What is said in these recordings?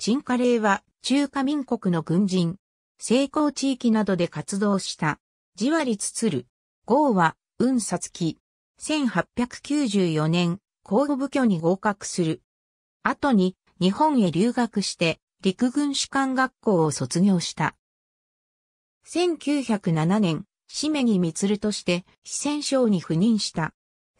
陳カレーは中華民国の軍人、成功地域などで活動した。じわりつつる。号は、運さつき。1894年、公護部居に合格する。後に、日本へ留学して、陸軍士官学校を卒業した。1907年、しめぎみつるとして、四川省に赴任した。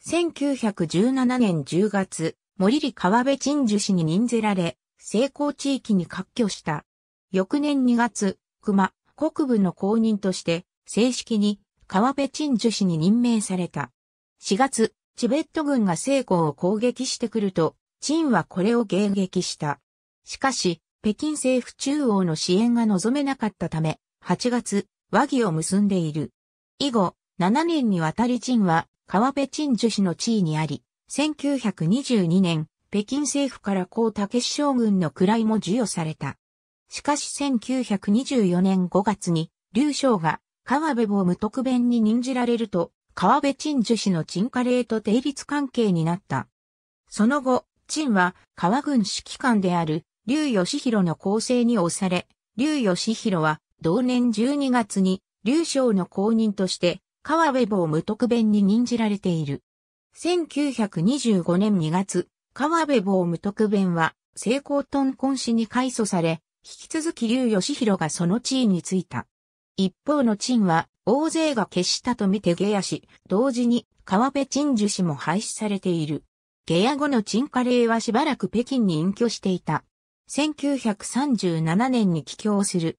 1917年10月、森里川辺鎮守氏に任ぜられ、成功地域に割拠した。翌年2月、熊、国部の公認として、正式に川辺鎮守氏に任命された。4月、チベット軍が成功を攻撃してくると、陳はこれを迎撃した。しかし、北京政府中央の支援が望めなかったため、8月、和議を結んでいる。以後、7年にわたり陳は川辺陳樹氏の地位にあり、1922年、北京政府から高武将軍の位も授与された。しかし1924年5月に、劉将が川辺坊無特弁に任じられると、川辺陳樹氏の陳家令と定立関係になった。その後、陳は川軍指揮官である劉義弘の構成に押され、劉義弘は同年12月に劉将の公認として川辺坊無特弁に任じられている。1925年2月、川辺坊無特弁は、成功豚根氏に改祖され、引き続き劉義弘がその地位についた。一方の陳は、大勢が消したと見て下野し、同時に川辺陳樹氏も廃止されている。下野後の陳家令はしばらく北京に隠居していた。1937年に帰郷する。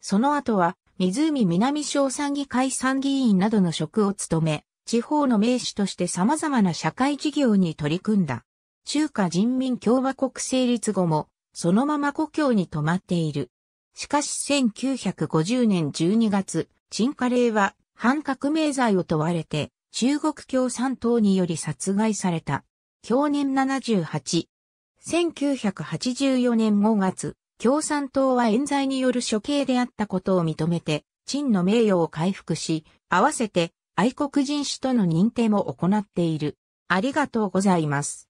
その後は、湖南省参議会参議院などの職を務め、地方の名士として様々な社会事業に取り組んだ。中華人民共和国成立後も、そのまま故郷に泊まっている。しかし1950年12月、陳家令は反革命罪を問われて、中国共産党により殺害された。去年78。1984年5月、共産党は冤罪による処刑であったことを認めて、陳の名誉を回復し、合わせて愛国人種との認定も行っている。ありがとうございます。